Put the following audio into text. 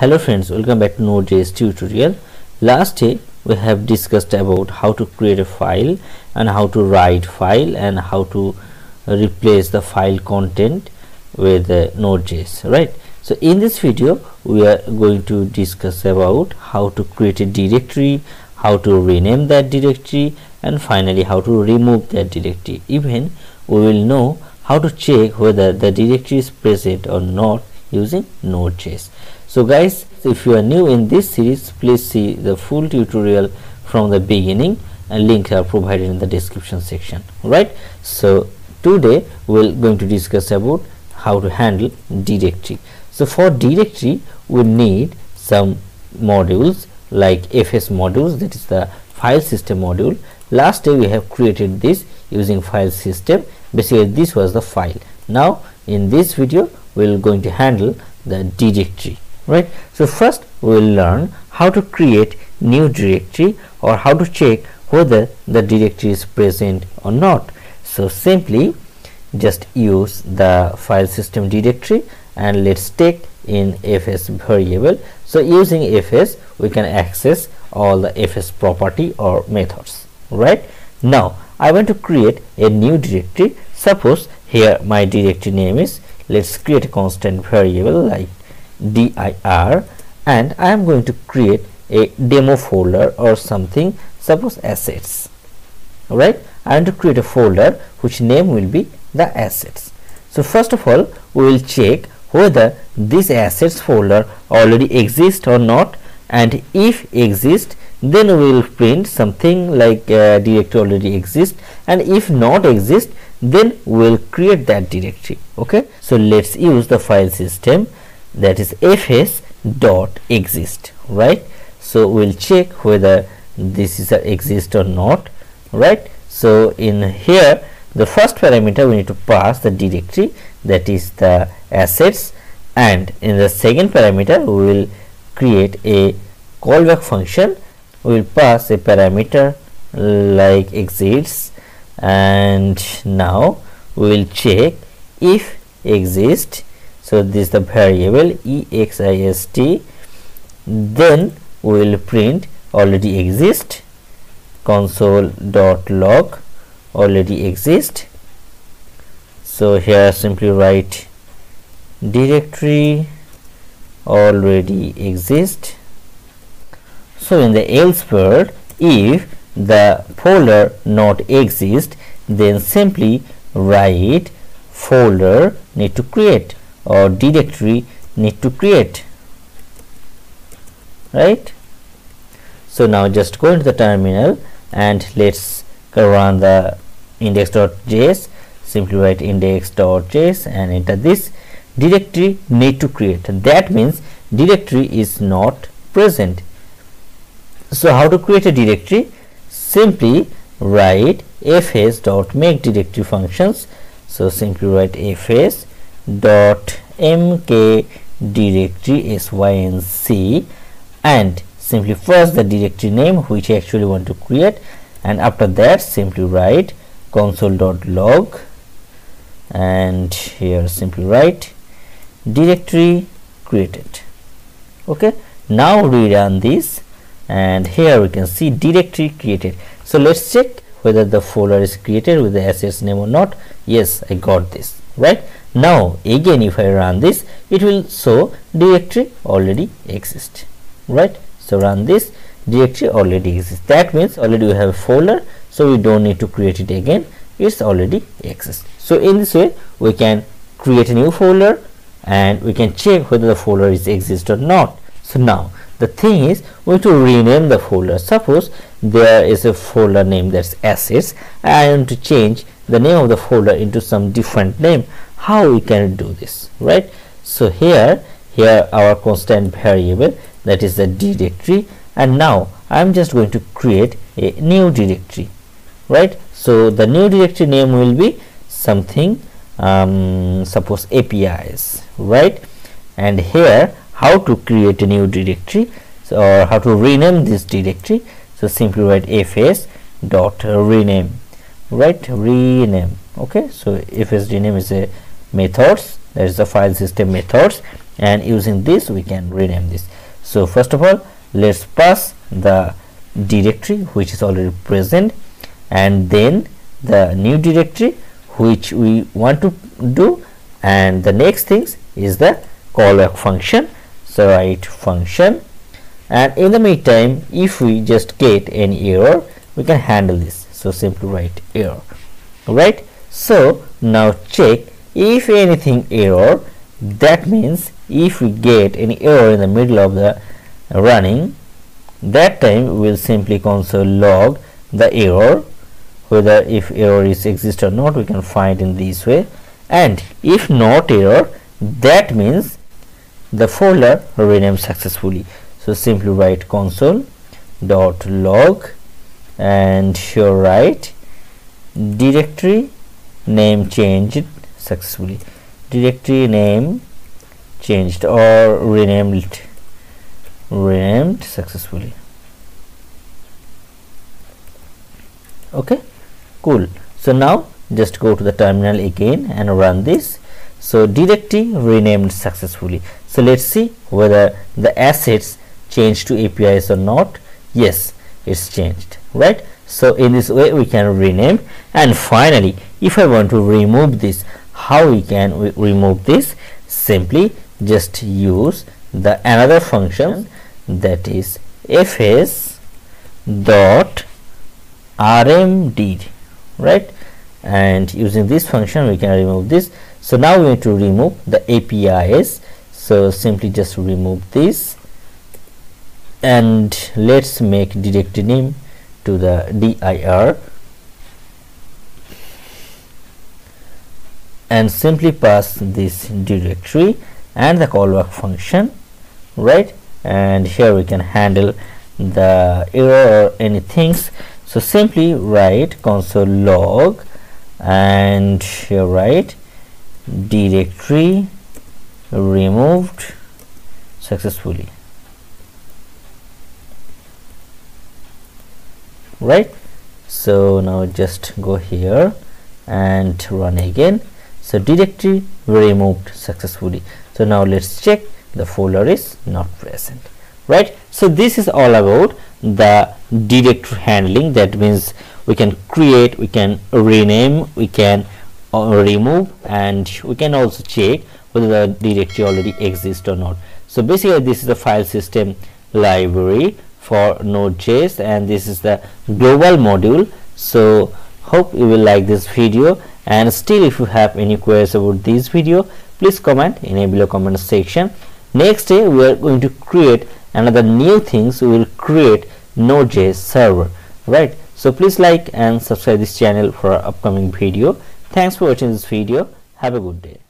hello friends welcome back to node.js tutorial. Last day we have discussed about how to create a file and how to write file and how to replace the file content with uh, node.js right? So in this video we are going to discuss about how to create a directory how to rename that directory and finally how to remove that directory. Even we will know how to check whether the directory is present or not using node.js so guys if you are new in this series please see the full tutorial from the beginning and are provided in the description section. Right so today we're going to discuss about how to handle directory. So for directory we need some modules like fs modules that is the file system module. Last day we have created this using file system. Basically this was the file. Now in this video we're going to handle the directory right? So first we will learn how to create new directory or how to check whether the directory is present or not. So simply just use the file system directory and let's take in fs variable. So using fs we can access all the fs property or methods. Right? Now i want to create a new directory. Suppose here my directory name is let's create a constant variable like dir and I am going to create a demo folder or something. Suppose assets. Right I am to create a folder which name will be the assets. So first of all we will check whether this assets folder already exists or not and if exist then we will print something like uh, directory already exists and if not exist then we will create that directory. Okay? So let's use the file system that is fs dot exist right? So we'll check whether this is a exist or not right? So in here the first parameter we need to pass the directory that is the assets and in the second parameter we will create a callback function. We will pass a parameter like exists and now we will check if exist so this is the variable exist then we will print already exist. Console dot log already exist. So here simply write directory already exist. So in the else word if the folder not exist then simply write folder need to create or directory need to create right? So now just go into the terminal and let's run the index.js simply write index.js and enter this directory need to create. That means directory is not present. So how to create a directory? Simply write fs.make directory functions. So simply write fs dot mk directory sync and simply first the directory name which I actually want to create and after that simply write console dot log and here simply write directory created. Okay now rerun this and here we can see directory created. So let's check whether the folder is created with the assets name or not. Yes i got this right now again if I run this it will show directory already exist right? So run this directory already exists that means already we have a folder so we don't need to create it again. It's already exists so in this way we can create a new folder and we can check whether the folder is exist or not. So now the thing is we have to rename the folder. Suppose there is a folder name that's assets I want to change the name of the folder into some different name how we can do this right? So here here our constant variable that is the directory. And now I'm just going to create a new directory right? So the new directory name will be something um, suppose APIs right? And here how to create a new directory so, or how to rename this directory. So simply write fs dot rename right? Rename okay? So fs rename is a methods. That is the file system methods. And using this we can rename this. So first of all let's pass the directory which is already present. And then the new directory which we want to do. And the next things is the callback function. So write function. And in the meantime if we just get any error we can handle this. So simply write error. Right? So now check if anything error that means if we get any error in the middle of the running that time we will simply console log the error whether if error is exist or not we can find in this way. And if not error that means the folder renamed successfully. So simply write console dot log and here write directory name changed successfully. Directory name changed or renamed. Renamed successfully. Okay cool. So now just go to the terminal again and run this. So directory renamed successfully. So let's see whether the assets changed to apis or not. Yes it's changed right? So in this way we can rename. And finally if i want to remove this how we can we remove this simply just use the another function that is fs dot rmd right? And using this function we can remove this. So now we need to remove the apis so simply just remove this. And let's make directory name to the dir and simply pass this directory and the callback function right? And here we can handle the error or any things. So simply write console log and here write directory removed successfully right? So now just go here and run again so directory removed successfully. So now let's check the folder is not present right? So this is all about the directory handling. That means we can create we can rename we can uh, remove and we can also check whether the directory already exists or not. So basically this is the file system library for node.js and this is the global module. So hope you will like this video and still if you have any queries about this video please comment in a below comment section. Next day we are going to create another new things. We will create node.js server right? So please like and subscribe this channel for our upcoming video. Thanks for watching this video. Have a good day